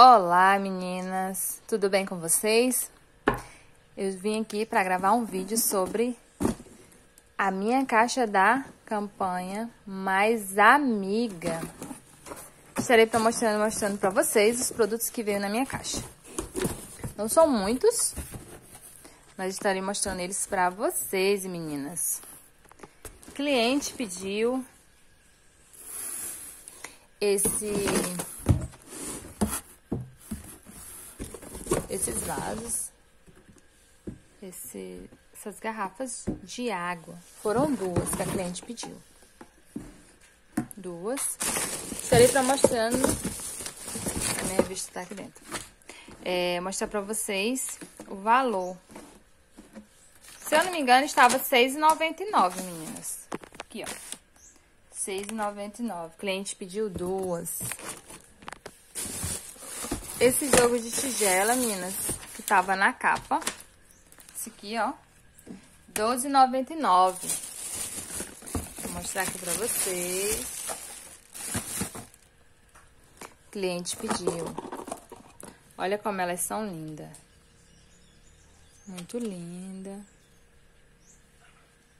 Olá meninas, tudo bem com vocês? Eu vim aqui para gravar um vídeo sobre a minha caixa da campanha Mais Amiga. Estarei pra mostrando, mostrando para vocês os produtos que veio na minha caixa. Não são muitos, mas estarei mostrando eles para vocês, meninas. O cliente pediu esse esses vasos, esse, essas garrafas de água. Foram duas que a cliente pediu. Duas. Estarei para mostrando. A minha revista tá aqui dentro. É, mostrar para vocês o valor. Se eu não me engano, estava R$6,99, meninas. Aqui, ó. R$6,99. O cliente pediu duas. Esse jogo de tigela, meninas, que tava na capa. Esse aqui, ó. R$12,99. Vou mostrar aqui pra vocês. O cliente pediu. Olha como elas são lindas. Muito linda.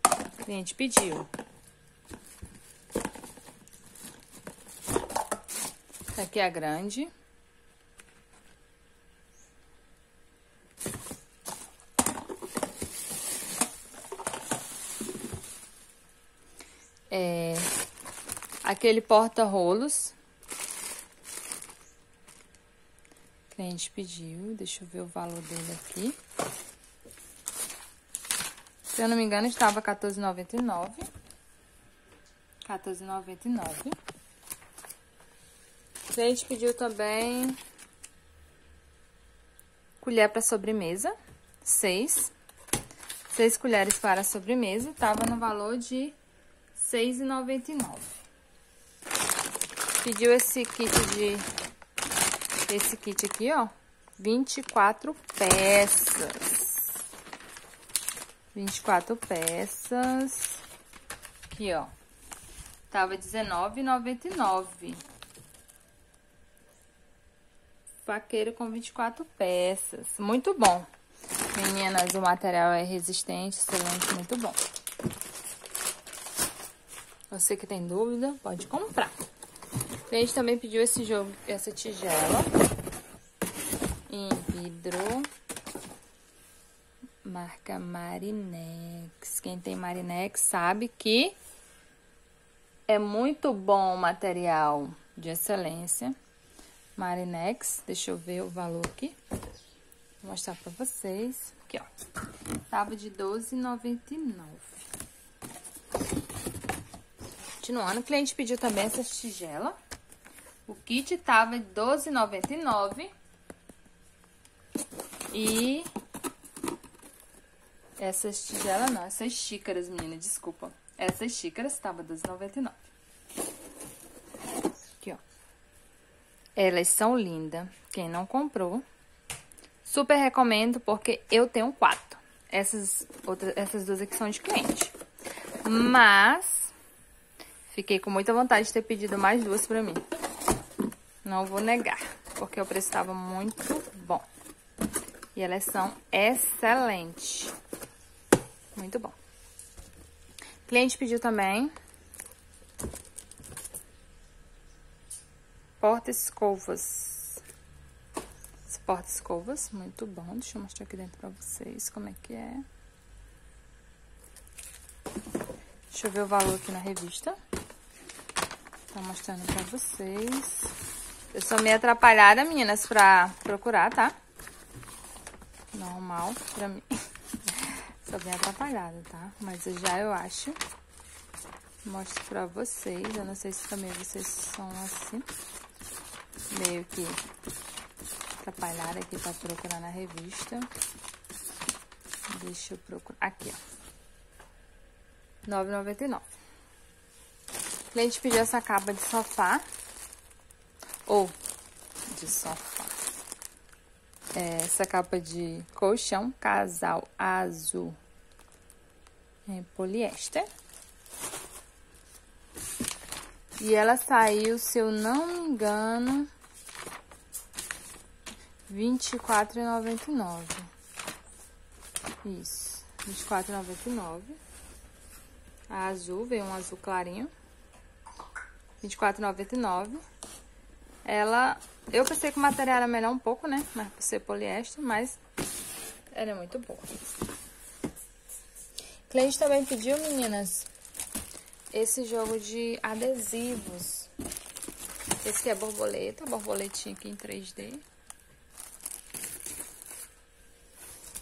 O cliente pediu. Essa aqui é a grande. É, aquele porta-rolos. O cliente pediu, deixa eu ver o valor dele aqui. Se eu não me engano, estava R$14,99. R$14,99. O cliente pediu também colher para sobremesa, seis. Seis colheres para sobremesa, tava no valor de R$6,99. Pediu esse kit de... Esse kit aqui, ó. 24 peças. 24 peças. Aqui, ó. Tava R$19,99. Faqueiro com 24 peças. Muito bom. Meninas, o material é resistente, excelente, muito bom. Você que tem dúvida, pode comprar. A gente também pediu esse jogo, essa tigela em vidro, marca Marinex. Quem tem Marinex sabe que é muito bom material de excelência. Marinex, deixa eu ver o valor aqui. Vou mostrar pra vocês. Aqui, ó. Tava de R$12,99. Continuando, o cliente pediu também essas tigelas. O kit tava em R$12,99. E essas tigelas não, essas xícaras, menina, desculpa. Essas xícaras tava R$12,99. Aqui, ó. Elas são lindas. Quem não comprou, super recomendo porque eu tenho quatro. Essas, outras, essas duas aqui são de cliente. Mas Fiquei com muita vontade de ter pedido mais duas pra mim. Não vou negar, porque o preço estava muito bom. E elas são excelentes. Muito bom. O cliente pediu também porta-escovas. Porta-escovas, muito bom. Deixa eu mostrar aqui dentro pra vocês como é que é. Deixa eu ver o valor aqui na revista. Tá mostrando pra vocês. Eu sou meio atrapalhada, meninas, pra procurar, tá? Normal pra mim. sou bem atrapalhada, tá? Mas já eu acho. Mostro pra vocês. Eu não sei se também vocês são assim. Meio que atrapalhada aqui pra procurar na revista. Deixa eu procurar. Aqui, ó. 9,99. O cliente pediu essa capa de sofá. Ou de sofá. É, essa capa de colchão casal azul em poliéster. E ela saiu, se eu não me engano, 24,99. Isso, 24,99. A azul, veio um azul clarinho. 24,99. Ela, eu pensei que o material era melhor um pouco, né? Mas por ser poliéster, mas ela é muito boa. O cliente também pediu, meninas, esse jogo de adesivos. Esse aqui é borboleta, borboletinha aqui em 3D.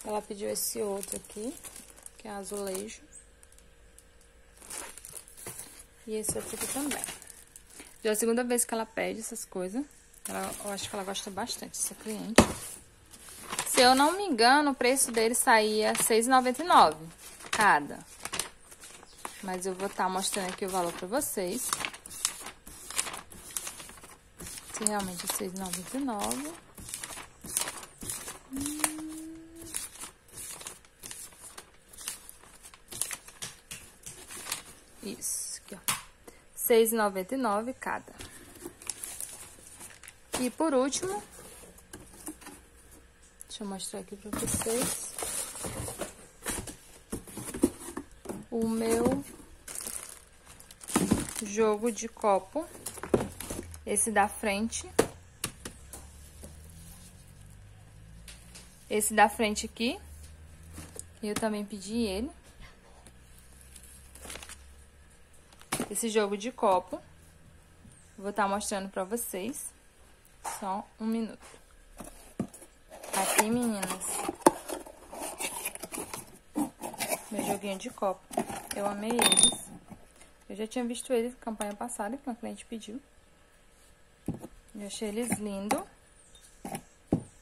Ela pediu esse outro aqui, que é azulejo. E esse outro aqui também. Já é a segunda vez que ela pede essas coisas. Ela, eu acho que ela gosta bastante, essa cliente. Se eu não me engano, o preço dele saía R$6,99 cada. Mas eu vou estar tá mostrando aqui o valor pra vocês. Se realmente é R$6,99. Isso, aqui, ó. R$6,99 cada. E por último, deixa eu mostrar aqui pra vocês. O meu jogo de copo. Esse da frente. Esse da frente aqui. Eu também pedi ele. Esse jogo de copo. Vou estar tá mostrando pra vocês. Só um minuto. Aqui, meninas. Meu joguinho de copo. Eu amei eles. Eu já tinha visto eles na campanha passada, que uma cliente pediu. Eu achei eles lindo.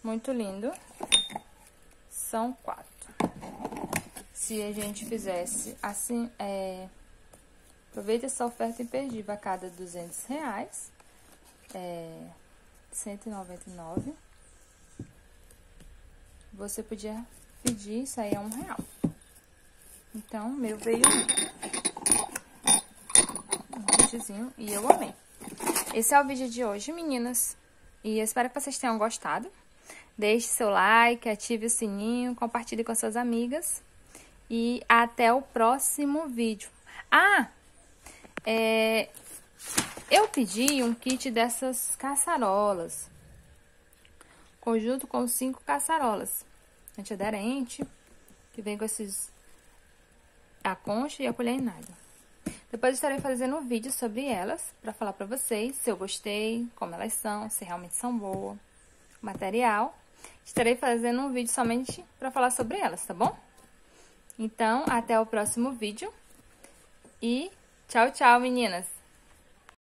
Muito lindo. São quatro. Se a gente fizesse assim, é... Aproveite essa oferta imperdível a cada 200 reais. É 199. Você podia pedir, isso aí é um real. Então, meu veio um kitzinho e eu amei. Esse é o vídeo de hoje, meninas. E eu espero que vocês tenham gostado. Deixe seu like, ative o sininho, compartilhe com suas amigas. E até o próximo vídeo. Ah, é, eu pedi um kit dessas caçarolas. Conjunto com cinco caçarolas. Antiaderente, que vem com esses... A concha e a colher em nada. Depois estarei fazendo um vídeo sobre elas, para falar para vocês se eu gostei, como elas são, se realmente são boas. Material. Estarei fazendo um vídeo somente para falar sobre elas, tá bom? Então, até o próximo vídeo. E Tchau, tchau, meninas!